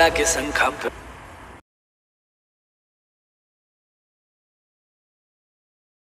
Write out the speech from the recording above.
कुशवाहा के संख्या